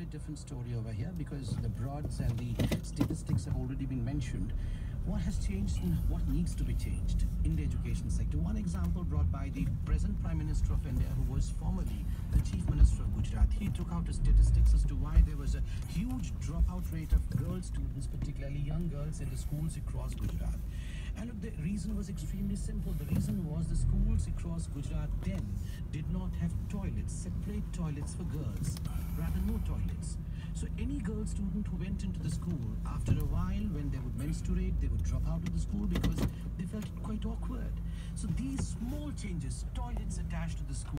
very different story over here because the broads and the statistics have already been mentioned. What has changed and what needs to be changed in the education sector? One example brought by the present Prime Minister of India, who was formerly the Chief Minister of Gujarat. He took out the statistics as to why there was a huge dropout rate of girl students, particularly young girls, in the schools across Gujarat. And look, the reason was extremely simple. The reason was the schools across Gujarat then did not have toilets, separate toilets for girls, rather no toilets. So any girl student who went into the school, after a while, when they would menstruate, they would drop out of the school because they felt it quite awkward. So these small changes, toilets attached to the school.